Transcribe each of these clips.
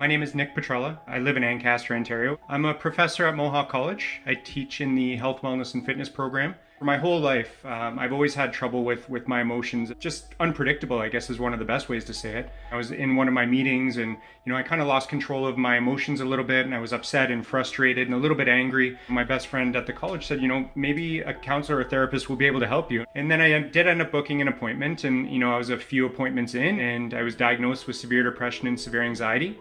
My name is Nick Petrella. I live in Ancaster, Ontario. I'm a professor at Mohawk College. I teach in the health, wellness, and fitness program. For my whole life, um, I've always had trouble with, with my emotions. Just unpredictable, I guess, is one of the best ways to say it. I was in one of my meetings and, you know, I kind of lost control of my emotions a little bit and I was upset and frustrated and a little bit angry. My best friend at the college said, you know, maybe a counselor or therapist will be able to help you. And then I did end up booking an appointment and, you know, I was a few appointments in and I was diagnosed with severe depression and severe anxiety.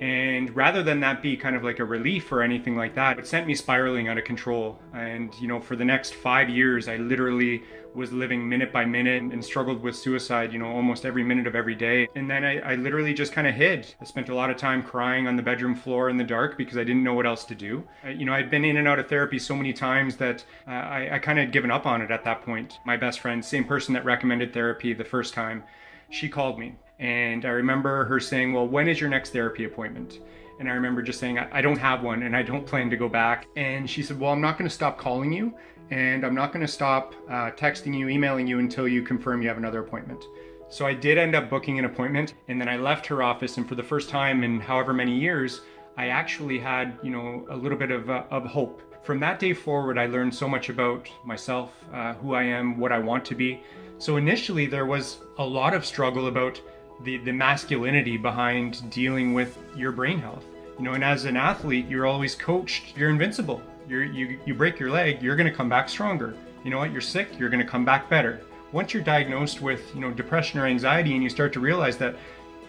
And rather than that be kind of like a relief or anything like that, it sent me spiraling out of control. And, you know, for the next five years, I literally was living minute by minute and struggled with suicide, you know, almost every minute of every day. And then I, I literally just kind of hid. I spent a lot of time crying on the bedroom floor in the dark because I didn't know what else to do. I, you know, I'd been in and out of therapy so many times that uh, I, I kind of given up on it at that point. My best friend, same person that recommended therapy the first time, she called me and I remember her saying, Well, when is your next therapy appointment? And I remember just saying, I don't have one and I don't plan to go back. And she said, Well, I'm not going to stop calling you and I'm not going to stop uh, texting you, emailing you until you confirm you have another appointment. So I did end up booking an appointment and then I left her office. And for the first time in however many years, I actually had, you know, a little bit of, uh, of hope. From that day forward, I learned so much about myself, uh, who I am, what I want to be. So initially, there was a lot of struggle about the, the masculinity behind dealing with your brain health. You know, and as an athlete, you're always coached, you're invincible. You're, you, you break your leg, you're gonna come back stronger. You know what, you're sick, you're gonna come back better. Once you're diagnosed with, you know, depression or anxiety and you start to realize that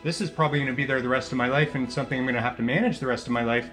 this is probably gonna be there the rest of my life and something I'm gonna have to manage the rest of my life,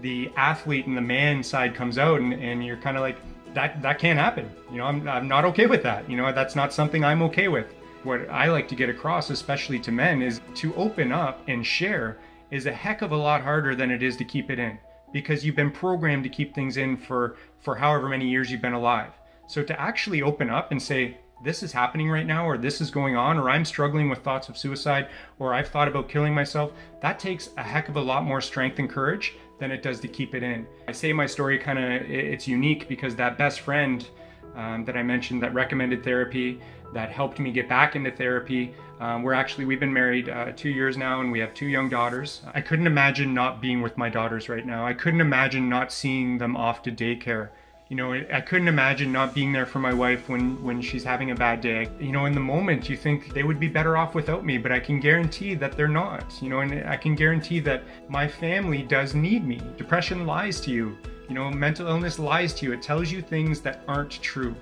the athlete and the man side comes out and, and you're kind of like, that, that can't happen. You know, I'm, I'm not okay with that. You know, that's not something I'm okay with what I like to get across, especially to men, is to open up and share is a heck of a lot harder than it is to keep it in because you've been programmed to keep things in for, for however many years you've been alive. So to actually open up and say, this is happening right now, or this is going on, or I'm struggling with thoughts of suicide, or I've thought about killing myself, that takes a heck of a lot more strength and courage than it does to keep it in. I say my story kind of, it's unique because that best friend um, that I mentioned that recommended therapy, that helped me get back into therapy. Um, we're actually, we've been married uh, two years now and we have two young daughters. I couldn't imagine not being with my daughters right now. I couldn't imagine not seeing them off to daycare. You know, I couldn't imagine not being there for my wife when, when she's having a bad day. You know, in the moment, you think they would be better off without me, but I can guarantee that they're not. You know, and I can guarantee that my family does need me. Depression lies to you. You know, mental illness lies to you. It tells you things that aren't true.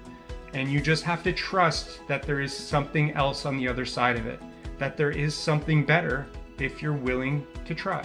And you just have to trust that there is something else on the other side of it, that there is something better if you're willing to try.